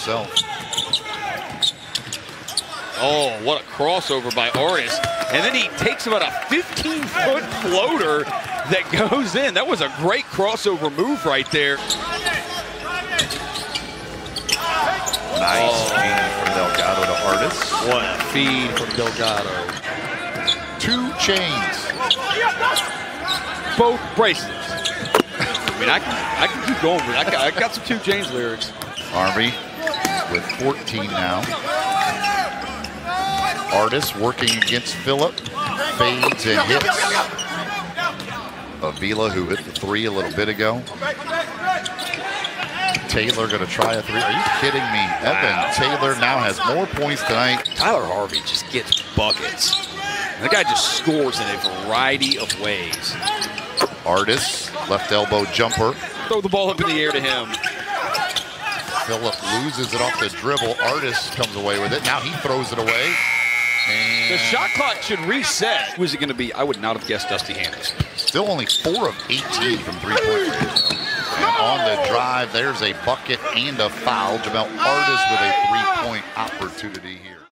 himself. Oh, what a crossover by Artis. And then he takes about a 15-foot floater that goes in. That was a great crossover move right there. Nice Oh. feed from Delgado to Artis. What a feed from Delgado. Two chains. Both bracelets. I mean, I can, I can keep going, but I got, I got some 2 Chainz lyrics. Army with 14 now. Artis working against Phillip. Fades and hits. Avila, who hit the three a little bit ago. Taylor going to try a three. Are you kidding me? Evan Taylor now has more points tonight. Tyler Harvey just gets buckets. And the guy just scores in a variety of ways. Artis, left elbow jumper. Throw the ball up in the air to him. Phillip loses it off the dribble. Artis comes away with it. Now he throws it away. And The shot clock should reset. Who is it going to be? I would not have guessed Dusty Hannahs. Still only four of 18 from three-point range. And on the drive, there's a bucket and a foul. Jamel Artis with a three-point opportunity here.